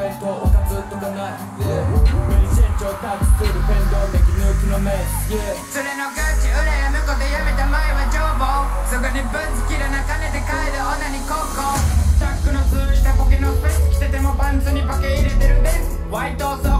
弁当おかずとかない、yeah、無理身長タッチするペンドネギ抜きのメス、yeah、それのガチ羨むことやめた前は情報そこにぶつ切らな金で帰る女に高校チャックのついたポケのスペース着ててもパンツにパケ入れてるですワイトソー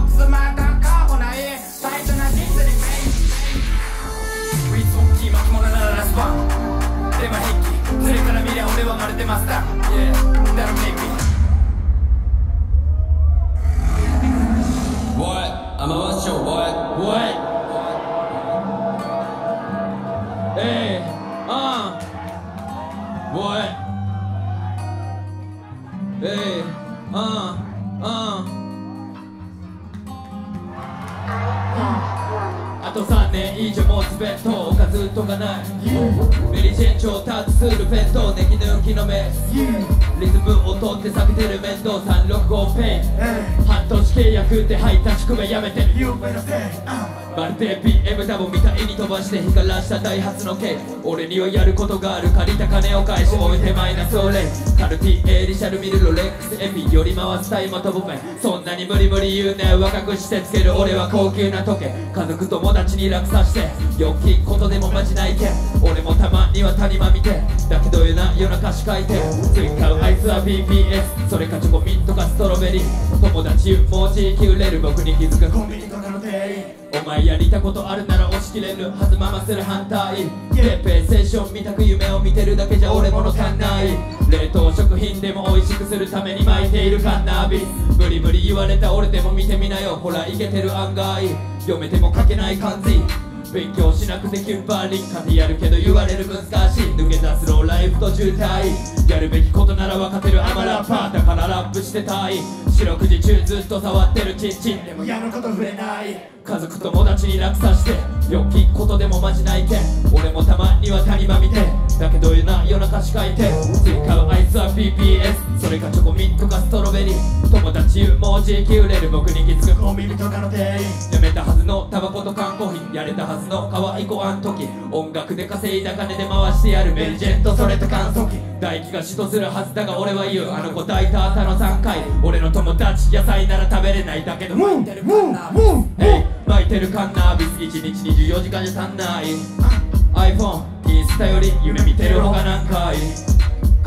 what? What? あと3年以上持つ弁当おかずとかない。メリチェン調達する弁当ネギ抜きのメスリズムを取って避けてる面倒365ペイ半年契約ってハイタッチ組めやめてまるで BMW みたいに飛ばして光らしたダイハツの軽俺にはやることがある借りた金を返し置いてマイナスオレカルティエリシャルミルロレックスエピより回すタイム飛ぶめそんなに無理無理言うね。若くしてつける俺は高級な時計。家族友達に落差して良きことでもまじないけ俺もたまには谷間見てだけど夜な夜中し書いて追加うアイスは BPS それかチョコミントかストロベリー。友達もう地域売れる僕に気づく。コンビニとかの店員お前やりたことあるなら押し切れるはずままする反対。月平セッション見たく夢を見てるだけじゃ俺物足んない。冷凍食品でも美味しくするために巻いているカンナビ無理無理言われた俺でも見てみなよ。ほらいけてる案外。読めても書けない漢字勉強しなくてキュンパーリンカでやるけど言われる分難しい。抜け出すローライフと渋滞やるべきことなら分かってるアマラッパーだからラップしてたい。四六時中ずっと触ってるキッチン。でもやること触れない。家族友達に落差して。良きことでもまじないけ俺もたまには谷間見て。だけど夜な夜中し書いて。追加うアイスは PPS それかチョコミントかストロベリー友達言うもう地域売れる僕に気づくコンビニとかの店員やめたはずのタバコと缶コーヒーやれたはずの可愛い子あん時音楽で稼いだ金で回してやるメリジェントそれと乾燥機唾液が死とするはずだが俺は言うあの子抱いた朝の3回俺の友達野菜なら食べれないだけど巻いてるカンナビスえい巻いてるカンナビス1日24時間じゃ足んない。iPhone インスタより夢見てる方が何回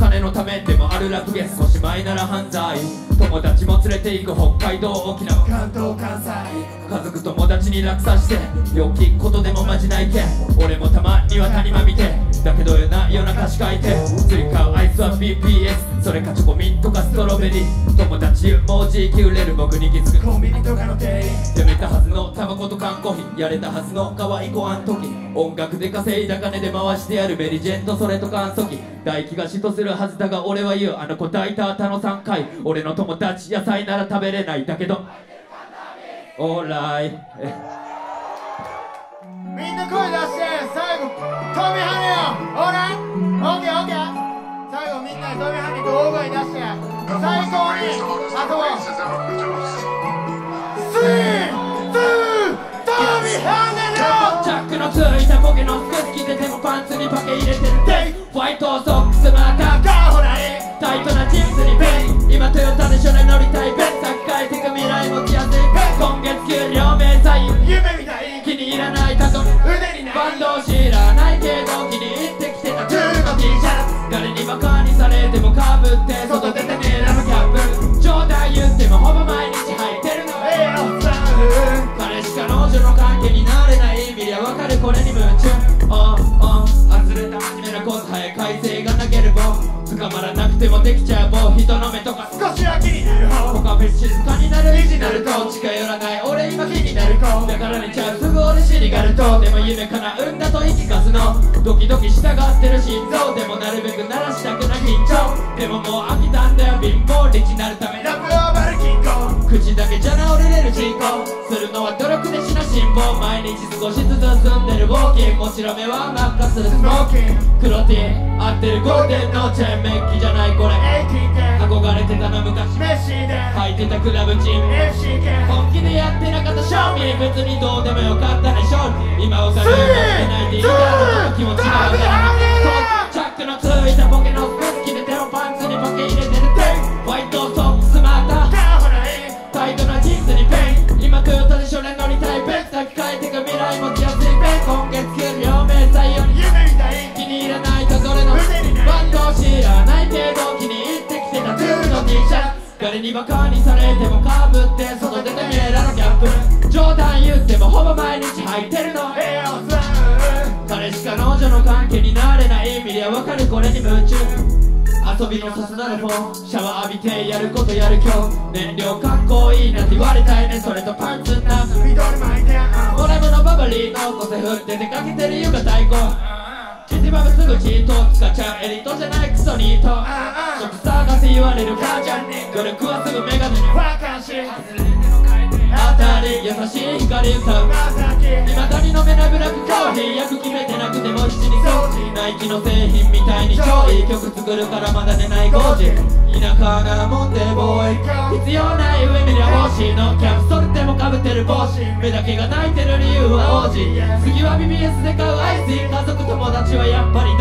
金のためでもある楽ゲ少し前なら犯罪。友達も連れて行く北海道沖縄。関東関西家族友達に落差して良きことでもまじないけ俺もたまには谷間見てだけど夜な夜中し書いて。追加うアイスは BPS それかチョコミントかストロベリー。友達もう地域売れる僕に気づく。コンビニとかの店員。やめたはずのタバコと缶コーヒー。やれたはずの可愛い子あん時音楽で稼いだ金で回してやるベリジェントそれと乾燥機唾液が死とするはずだが俺は言う。あの子抱いた後の3回。俺の友達野菜なら食べれない。だけど。オーライ。みんな声出して。最後飛び跳ねよ。オーライ。オッケーオッケー。最後みんなで飛び跳ねて大声出して。最高に。あとはパンツにパケ入れてる。デイホワイトソックスまたガーホライタイトなジーンズにペイ今トヨタで初年乗りたいベンツ変えてく未来も来やすい今月給料明細夢みたい気に。入らない。タコ腕にない。バンド知らないけど気に入ってきてた。トゥールの T シャツ誰にバカにされてもかぶって外出夢かなうんだと言い聞かすの。ドキドキしたがってる心臓でもなるべく鳴らしたくない緊張でももう飽きたんだよ。貧乏リチなるため。ラブオーバル金庫。口だけじゃ治れれる人口。するのは努力でしな辛抱。毎日少しずつ進んでるウォーキン。もちろめは真っ赤する。スモーキン。黒 T 合ってるゴールデンのチェーンメッキじゃないこれ。憧れてたな昔。メッシーで。履てたクラブチーム本気でやってなかった勝利別にどうでもよかったでしょ今を金を持ってないでいたら気持ちが上がるチャックのついたボケのス着てで手をパンツにボケ入れてるテワイトソックスマータータイトなジーンズにペイン今トヨタで初年乗りたい。ベンツだ変えてく未来持ちやすいペン今月給料明細より夢みたい気に入らない。とそれのバンド知らないけど気に入ってきてた。ズーの T シャツ。誰にバカにされてもかぶって外出て見えらのギャップ冗談言ってもほぼ毎日履いてるのエアさ彼氏彼女の関係になれない意味では分かるこれに夢中遊びのさすなるフォンシャワー浴びてやることやる今日燃料かっこいいなんて言われたいねそれとパンツな緑巻いて俺ものババリーの個性振って出かけてる湯が太鼓チティバブすぐチート使っちゃうエリートじゃないクソニート職探せ言われる母ちゃんに。努力はすぐメガネにバカしたり優しい光さき未だに飲めないブラックコーヒー役決めてなくても七にナイキの製品みたいに超いい曲作るからまだ寝ない5時田舎なもんでボーイ必要ない上見りゃ欲しいのキャップそれでもかぶってる帽子。目だけが泣いてる理由は王子。次は BBS で買うアイス家族友達はやっぱり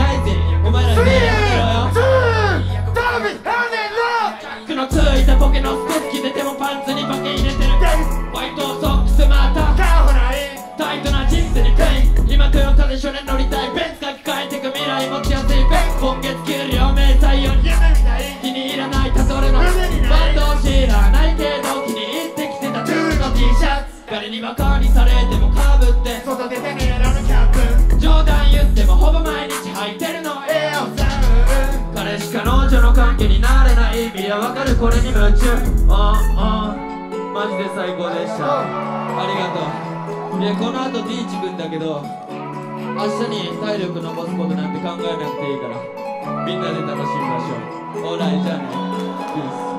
書き換えてく未来持ちやすいベン今月給料明細より。夢みたい気に入らないたとれの。バンド知らないけど気に入ってきてた。トゥールの T シャツ。誰にバカにされてもかぶって。外出て見えらのキャップ。冗談言ってもほぼ毎日履いてるの。エアさ彼氏彼女の関係になれない。意味はわかるこれに夢中。ああ。マジで最高でした。ありがとう。でこの後ティーチくんだけど明日に体力伸ばすことなんて考えなくていいからみんなで楽しみましょう。オーライじゃあね。